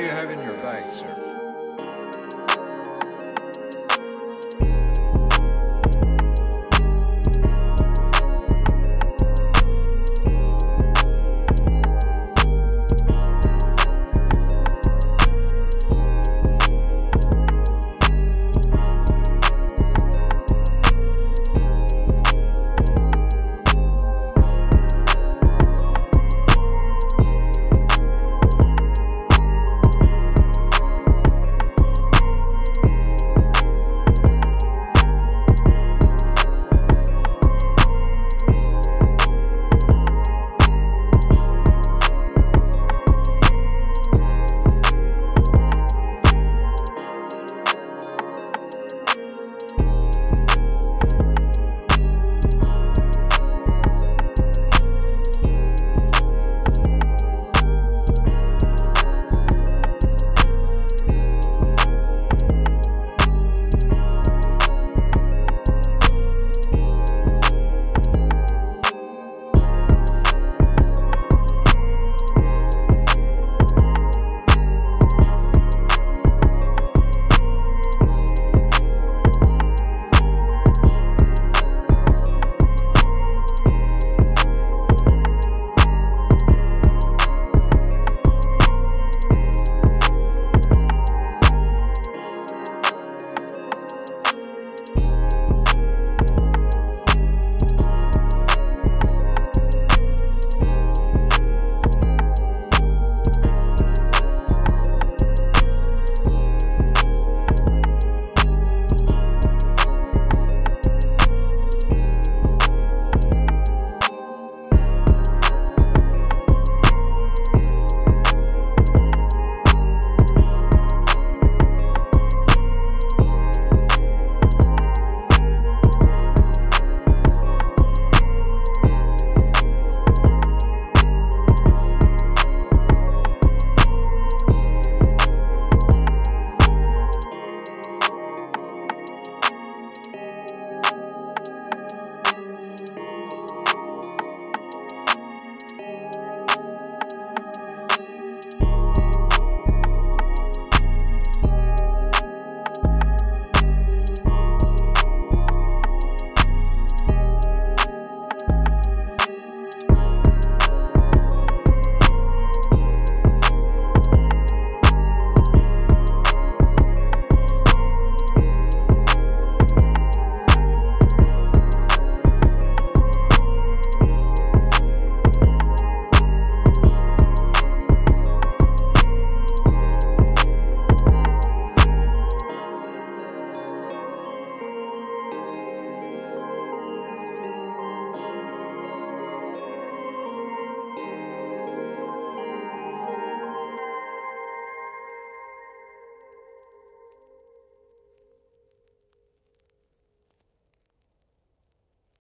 What do you have in your bag, sir?